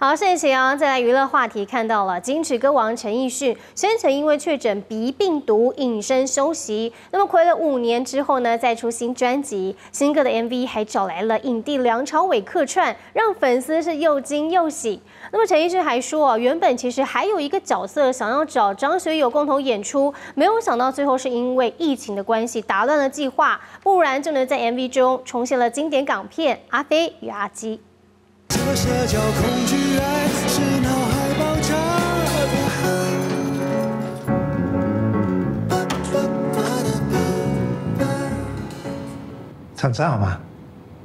好，谢谢啊！再来娱乐话题，看到了金曲歌王陈奕迅先前因为确诊鼻病毒隐身休息，那么亏了五年之后呢，再出新专辑，新歌的 MV 还找来了影帝梁朝伟客串，让粉丝是又惊又喜。那么陈奕迅还说啊，原本其实还有一个角色想要找张学友共同演出，没有想到最后是因为疫情的关系打乱了计划，不然就能在 MV 中重现了经典港片《阿飞与阿基》。叫恐惧爱，是脑海爆炸陈生好吗？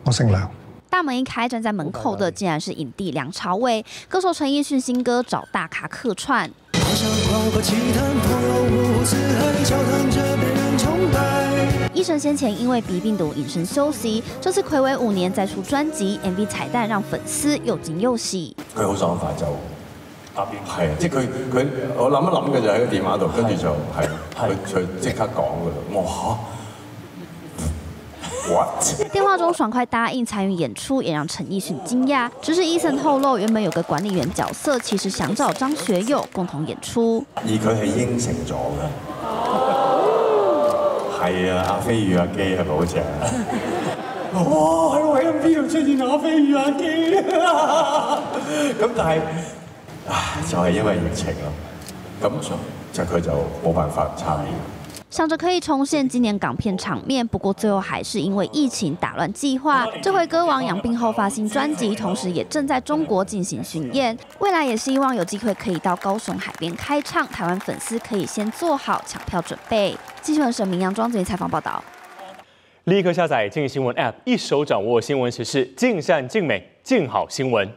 我姓梁。大门一开，站在门口的竟然是影帝梁朝伟。歌手陈奕迅新歌找大咖客串。医生先前因为鼻病毒隐身休息，这次暌违五年再出专辑，MV 彩蛋让粉丝又惊又喜。佢好爽快就答應，係即係佢佢我諗一諗嘅就喺個電話度，跟住就係佢佢即刻講㗎啦，哇！電話中爽快答应参与演出，也让陈奕迅惊讶。只是 Eason 透露，原本有个管理员角色，其实想找张学友共同演出。而佢係應承咗嘅。係啊，阿飛與阿基係咪好正？哇，喺我 MV 度出現阿飛與阿基咁但係，唉，就係因為疫情咯，咁就佢就冇辦法參與。想着可以重现今年港片场面，不过最后还是因为疫情打乱计划。这回歌王养病后发新专辑，同时也正在中国进行巡演，未来也希望有机会可以到高雄海边开唱，台湾粉丝可以先做好抢票準備。新聞社明阳、庄子采访报道。立刻下载《静新闻 App，一手掌握新闻时事，尽善尽美，尽好新闻。